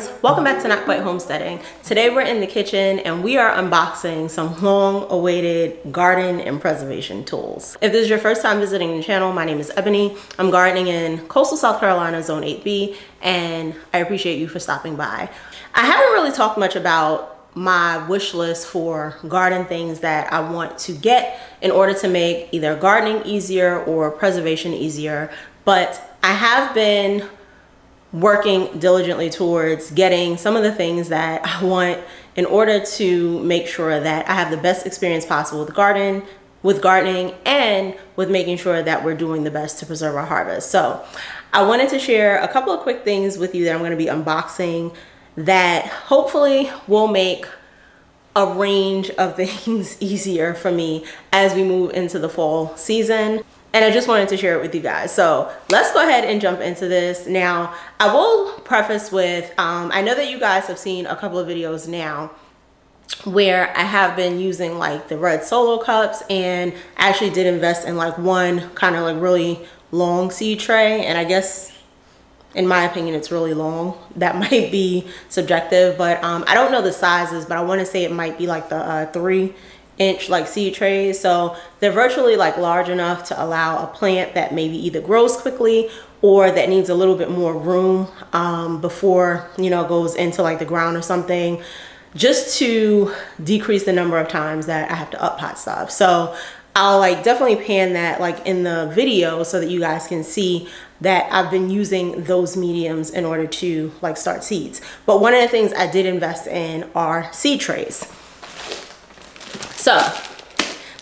friends, welcome back to Not Quite Homesteading. Today we're in the kitchen and we are unboxing some long awaited garden and preservation tools. If this is your first time visiting the channel, my name is Ebony. I'm gardening in coastal South Carolina, zone 8B, and I appreciate you for stopping by. I haven't really talked much about my wish list for garden things that I want to get in order to make either gardening easier or preservation easier, but I have been working diligently towards getting some of the things that I want in order to make sure that I have the best experience possible with garden, with gardening, and with making sure that we're doing the best to preserve our harvest. So I wanted to share a couple of quick things with you that I'm gonna be unboxing that hopefully will make a range of things easier for me as we move into the fall season and I just wanted to share it with you guys. So let's go ahead and jump into this. Now, I will preface with, um, I know that you guys have seen a couple of videos now where I have been using like the red solo cups and actually did invest in like one kind of like really long seed tray. And I guess in my opinion, it's really long. That might be subjective, but um, I don't know the sizes, but I want to say it might be like the uh, three inch like seed trays. So they're virtually like large enough to allow a plant that maybe either grows quickly or that needs a little bit more room um, before, you know, goes into like the ground or something just to decrease the number of times that I have to up pot stuff. So I'll like definitely pan that like in the video so that you guys can see that I've been using those mediums in order to like start seeds. But one of the things I did invest in are seed trays. So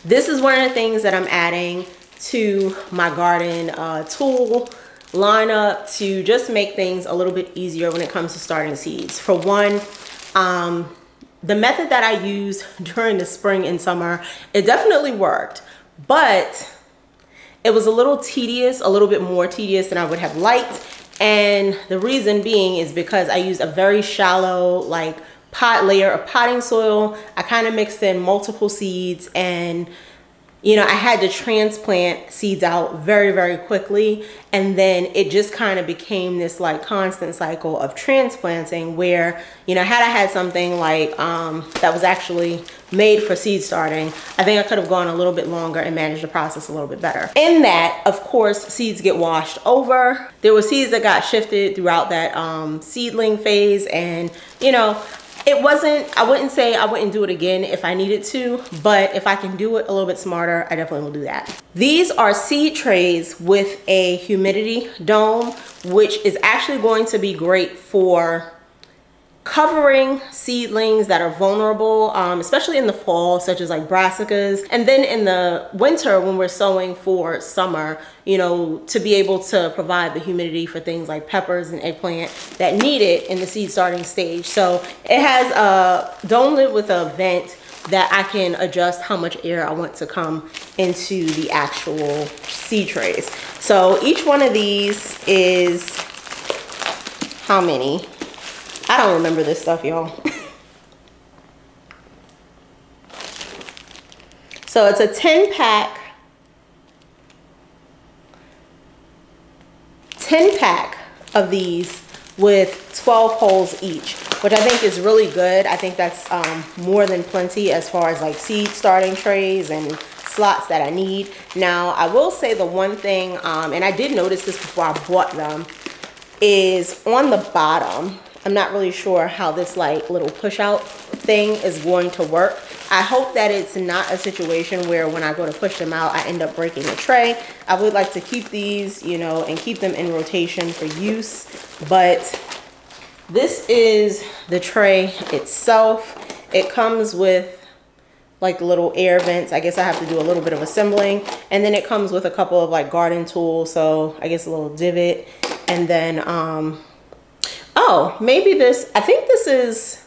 this is one of the things that I'm adding to my garden uh, tool lineup to just make things a little bit easier when it comes to starting seeds. For one, um, the method that I used during the spring and summer, it definitely worked, but it was a little tedious, a little bit more tedious than I would have liked. And the reason being is because I used a very shallow, like pot layer of potting soil. I kind of mixed in multiple seeds and you know, I had to transplant seeds out very, very quickly. And then it just kind of became this like constant cycle of transplanting where, you know, had I had something like um, that was actually made for seed starting, I think I could have gone a little bit longer and managed the process a little bit better. In that, of course, seeds get washed over. There were seeds that got shifted throughout that um, seedling phase and, you know, it wasn't i wouldn't say i wouldn't do it again if i needed to but if i can do it a little bit smarter i definitely will do that. These are seed trays with a humidity dome which is actually going to be great for covering seedlings that are vulnerable, um, especially in the fall, such as like brassicas. And then in the winter, when we're sowing for summer, you know, to be able to provide the humidity for things like peppers and eggplant that need it in the seed starting stage. So it has a dome lid with a vent that I can adjust how much air I want to come into the actual seed trays. So each one of these is how many? I don't remember this stuff, y'all. so it's a 10 pack. 10 pack of these with 12 holes each, which I think is really good. I think that's um, more than plenty as far as like seed starting trays and slots that I need. Now, I will say the one thing, um, and I did notice this before I bought them, is on the bottom, I'm not really sure how this like little push out thing is going to work. I hope that it's not a situation where when I go to push them out, I end up breaking the tray. I would like to keep these, you know, and keep them in rotation for use. But this is the tray itself. It comes with like little air vents. I guess I have to do a little bit of assembling. And then it comes with a couple of like garden tools. So I guess a little divot and then um, oh, maybe this, I think this is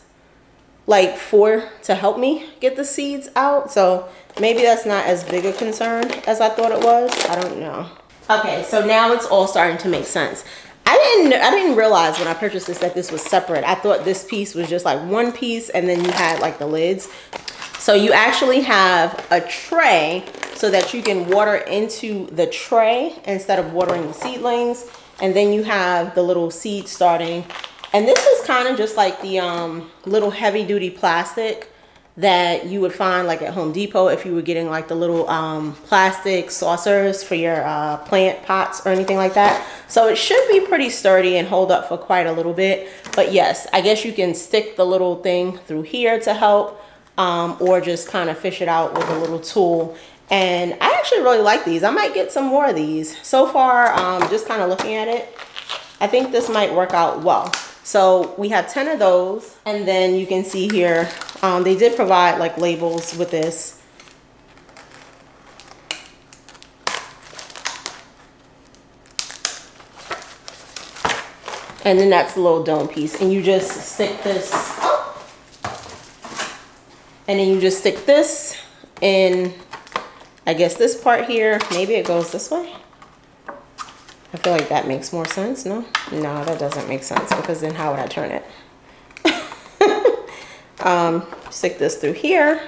like for to help me get the seeds out. So maybe that's not as big a concern as I thought it was. I don't know. Okay, so now it's all starting to make sense. I didn't I didn't realize when I purchased this that this was separate. I thought this piece was just like one piece and then you had like the lids. So you actually have a tray so that you can water into the tray instead of watering the seedlings. And then you have the little seed starting And this is kind of just like the um, little heavy duty plastic that you would find like at Home Depot if you were getting like the little um, plastic saucers for your uh, plant pots or anything like that. So it should be pretty sturdy and hold up for quite a little bit. But yes, I guess you can stick the little thing through here to help um, or just kind of fish it out with a little tool. And I actually really like these. I might get some more of these. So far, um, just kind of looking at it, I think this might work out well. So we have 10 of those. And then you can see here, um, they did provide like labels with this. And then that's the little dome piece. And you just stick this, and then you just stick this in, I guess this part here, maybe it goes this way. I feel like that makes more sense, no? No, that doesn't make sense because then how would I turn it? um, stick this through here.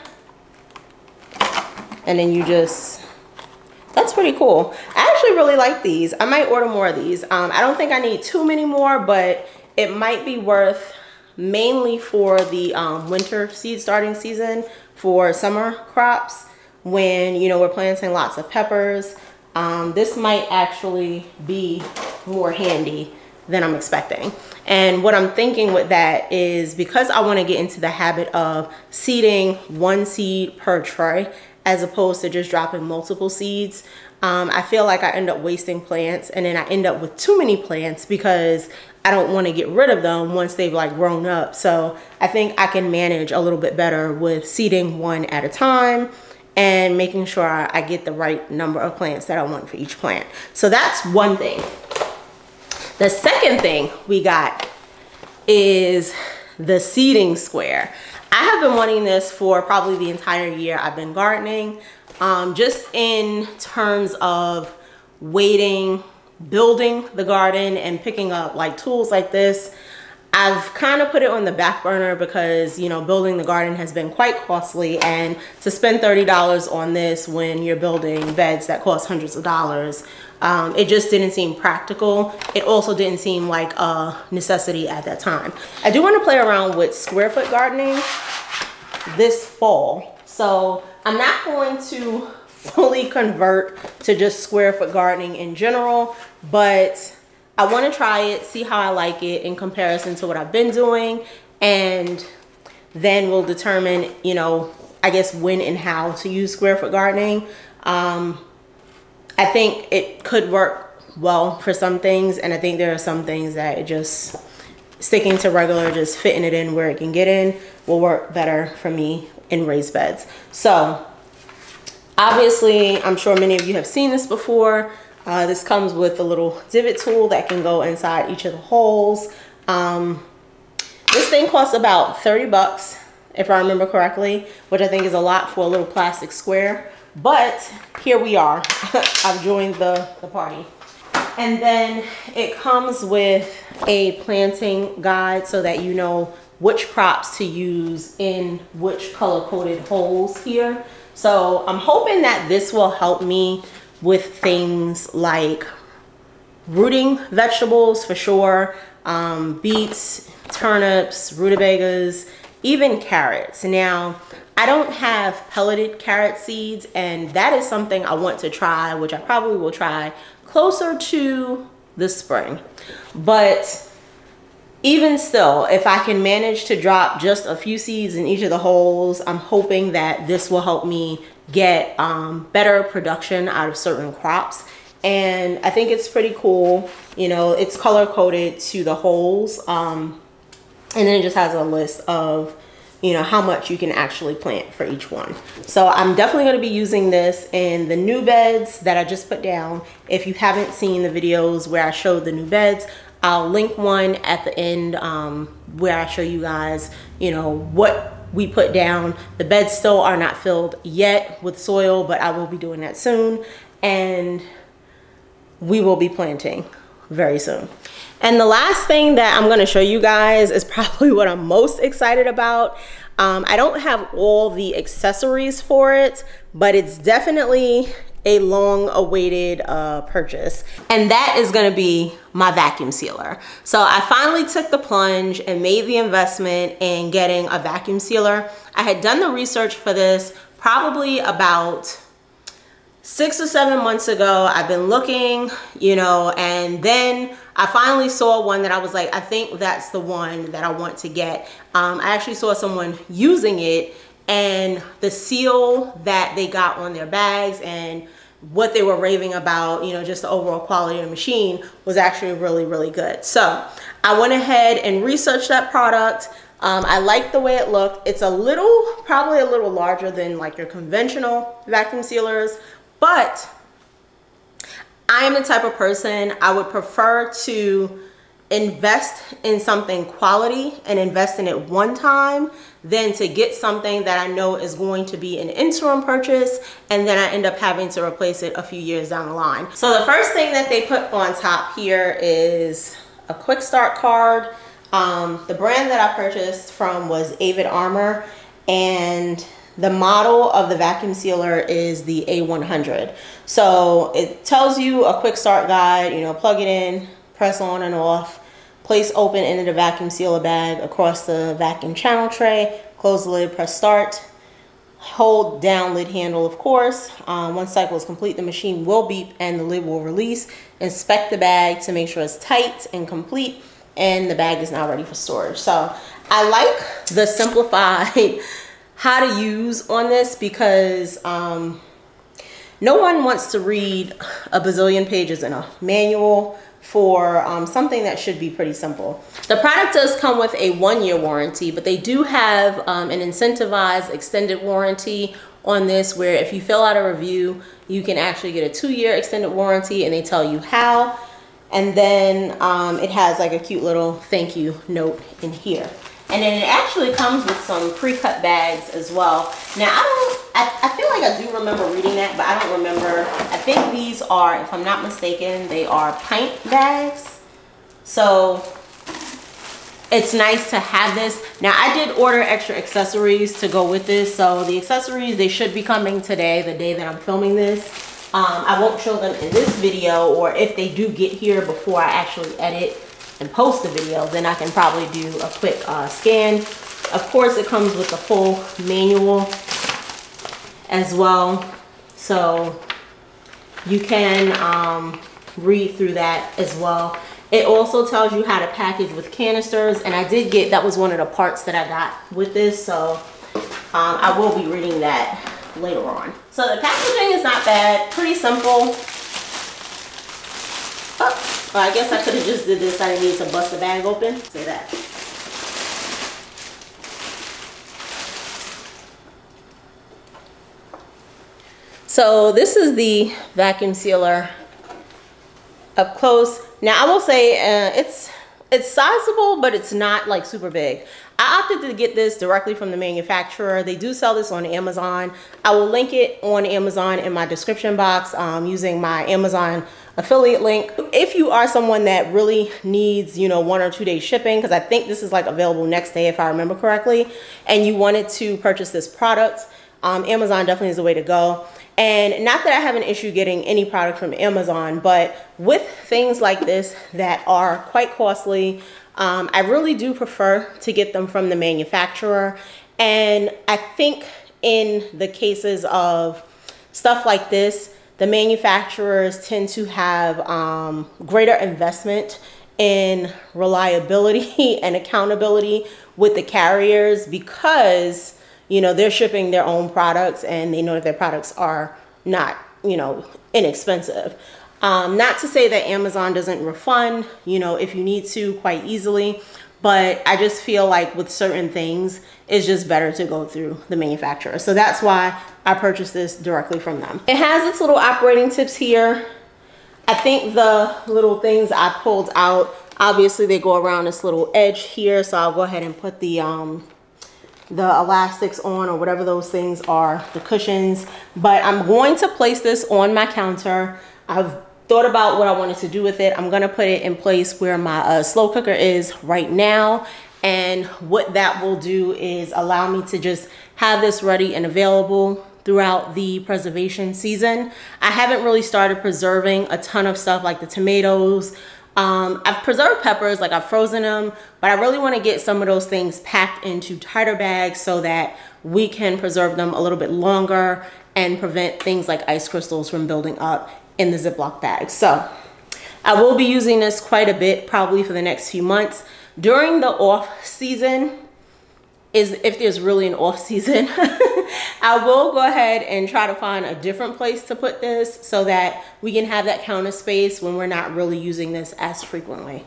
And then you just, that's pretty cool. I actually really like these. I might order more of these. Um, I don't think I need too many more, but it might be worth mainly for the um, winter seed starting season for summer crops when, you know, we're planting lots of peppers, um, this might actually be more handy than I'm expecting. And what I'm thinking with that is because I want to get into the habit of seeding one seed per tray as opposed to just dropping multiple seeds, um, I feel like I end up wasting plants and then I end up with too many plants because I don't want to get rid of them once they've like grown up. So I think I can manage a little bit better with seeding one at a time and making sure I get the right number of plants that I want for each plant. So that's one thing. The second thing we got is the seeding square. I have been wanting this for probably the entire year I've been gardening. Um, just in terms of waiting, building the garden and picking up like tools like this I've kind of put it on the back burner because, you know, building the garden has been quite costly and to spend $30 on this when you're building beds that cost hundreds of dollars, um, it just didn't seem practical. It also didn't seem like a necessity at that time. I do want to play around with square foot gardening this fall. So I'm not going to fully convert to just square foot gardening in general, but I want to try it, see how I like it in comparison to what I've been doing. And then we'll determine, you know, I guess when and how to use square foot gardening. Um, I think it could work well for some things. And I think there are some things that just sticking to regular, just fitting it in where it can get in will work better for me in raised beds. So obviously, I'm sure many of you have seen this before. Uh, this comes with a little divot tool that can go inside each of the holes. Um, this thing costs about 30 bucks, if I remember correctly, which I think is a lot for a little plastic square. But here we are. I've joined the, the party. And then it comes with a planting guide so that you know which crops to use in which color coded holes here. So I'm hoping that this will help me with things like rooting vegetables for sure, um, beets, turnips, rutabagas, even carrots. Now, I don't have pelleted carrot seeds and that is something I want to try, which I probably will try closer to the spring. But even still, if I can manage to drop just a few seeds in each of the holes, I'm hoping that this will help me get um, better production out of certain crops. And I think it's pretty cool. You know, it's color coded to the holes. Um, and then it just has a list of, you know, how much you can actually plant for each one. So I'm definitely going to be using this in the new beds that I just put down. If you haven't seen the videos where I showed the new beds, I'll link one at the end um, where I show you guys, you know, what we put down. The beds still are not filled yet with soil, but I will be doing that soon. And we will be planting very soon. And the last thing that I'm gonna show you guys is probably what I'm most excited about. Um, I don't have all the accessories for it, but it's definitely a long awaited uh, purchase and that is gonna be my vacuum sealer. So I finally took the plunge and made the investment in getting a vacuum sealer. I had done the research for this probably about six or seven months ago. I've been looking, you know, and then I finally saw one that I was like, I think that's the one that I want to get. Um, I actually saw someone using it and the seal that they got on their bags and what they were raving about, you know, just the overall quality of the machine was actually really, really good. So I went ahead and researched that product. Um, I like the way it looked. It's a little, probably a little larger than like your conventional vacuum sealers, but I am the type of person I would prefer to invest in something quality and invest in it one time than to get something that I know is going to be an interim purchase and then I end up having to replace it a few years down the line. So the first thing that they put on top here is a quick start card. Um, the brand that I purchased from was Avid Armor and the model of the vacuum sealer is the A100. So it tells you a quick start guide, you know, plug it in, press on and off, place open into the vacuum sealer bag across the vacuum channel tray, close the lid, press start, hold down lid handle of course. Um, once cycle is complete, the machine will beep and the lid will release. Inspect the bag to make sure it's tight and complete and the bag is now ready for storage. So I like the simplified how to use on this because um, no one wants to read a bazillion pages in a manual for um, something that should be pretty simple. The product does come with a one-year warranty, but they do have um, an incentivized extended warranty on this where if you fill out a review, you can actually get a two-year extended warranty and they tell you how. And then um, it has like a cute little thank you note in here. And then it actually comes with some pre-cut bags as well. Now, I don't, I, I feel like I do remember reading that, but I don't remember. I think these are, if I'm not mistaken, they are pint bags. So it's nice to have this. Now, I did order extra accessories to go with this. So the accessories, they should be coming today, the day that I'm filming this. Um, I won't show them in this video, or if they do get here before I actually edit, and post the video, then I can probably do a quick uh, scan. Of course, it comes with a full manual as well. So you can um, read through that as well. It also tells you how to package with canisters. And I did get, that was one of the parts that I got with this. So um, I will be reading that later on. So the packaging is not bad, pretty simple. Oh well, I guess I could have just did this. I didn't need to bust the bag open. Say that. So this is the vacuum sealer up close. Now I will say uh, it's it's sizable, but it's not like super big. I opted to get this directly from the manufacturer. They do sell this on Amazon. I will link it on Amazon in my description box um, using my Amazon affiliate link. If you are someone that really needs, you know, one or two day shipping, because I think this is like available next day if I remember correctly, and you wanted to purchase this product, um, Amazon definitely is the way to go. And not that I have an issue getting any product from Amazon, but with things like this that are quite costly, um, I really do prefer to get them from the manufacturer. And I think in the cases of stuff like this, the manufacturers tend to have um, greater investment in reliability and accountability with the carriers because you know they're shipping their own products and they know that their products are not you know inexpensive um, not to say that Amazon doesn't refund, you know, if you need to quite easily, but I just feel like with certain things, it's just better to go through the manufacturer. So that's why I purchased this directly from them. It has its little operating tips here. I think the little things I pulled out, obviously they go around this little edge here. So I'll go ahead and put the, um, the elastics on or whatever those things are, the cushions. But I'm going to place this on my counter. I've thought about what I wanted to do with it. I'm gonna put it in place where my uh, slow cooker is right now. And what that will do is allow me to just have this ready and available throughout the preservation season. I haven't really started preserving a ton of stuff like the tomatoes. Um, I've preserved peppers, like I've frozen them, but I really want to get some of those things packed into tighter bags so that we can preserve them a little bit longer and prevent things like ice crystals from building up in the Ziploc bag. So I will be using this quite a bit probably for the next few months. During the off season, is if there's really an off season, I will go ahead and try to find a different place to put this so that we can have that counter space when we're not really using this as frequently.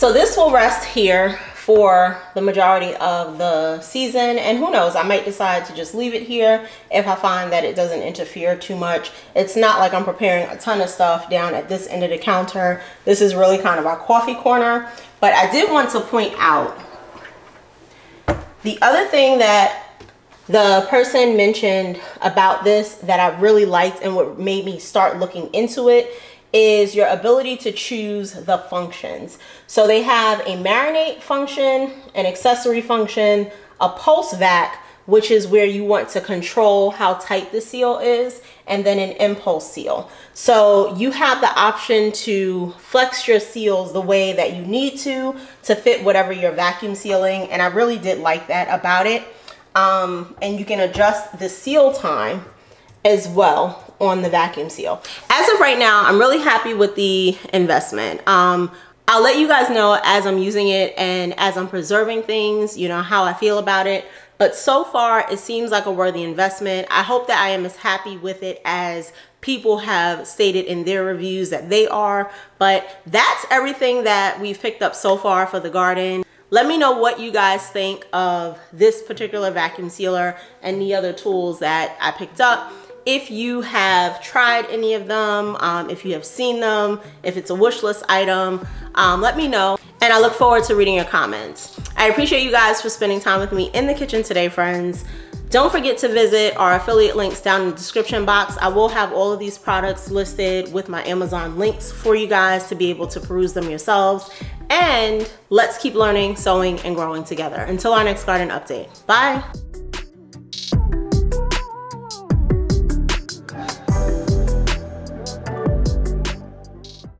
So this will rest here for the majority of the season and who knows I might decide to just leave it here if I find that it doesn't interfere too much. It's not like I'm preparing a ton of stuff down at this end of the counter. This is really kind of our coffee corner. But I did want to point out the other thing that the person mentioned about this that I really liked and what made me start looking into it is your ability to choose the functions. So they have a marinate function, an accessory function, a pulse vac, which is where you want to control how tight the seal is, and then an impulse seal. So you have the option to flex your seals the way that you need to, to fit whatever you're vacuum sealing. And I really did like that about it. Um, and you can adjust the seal time as well on the vacuum seal. As of right now, I'm really happy with the investment. Um, I'll let you guys know as I'm using it and as I'm preserving things, you know, how I feel about it. But so far, it seems like a worthy investment. I hope that I am as happy with it as people have stated in their reviews that they are. But that's everything that we've picked up so far for the garden. Let me know what you guys think of this particular vacuum sealer and the other tools that I picked up if you have tried any of them, um, if you have seen them, if it's a wish list item, um, let me know. And I look forward to reading your comments. I appreciate you guys for spending time with me in the kitchen today, friends. Don't forget to visit our affiliate links down in the description box. I will have all of these products listed with my Amazon links for you guys to be able to peruse them yourselves. And let's keep learning, sowing, and growing together. Until our next garden update. Bye.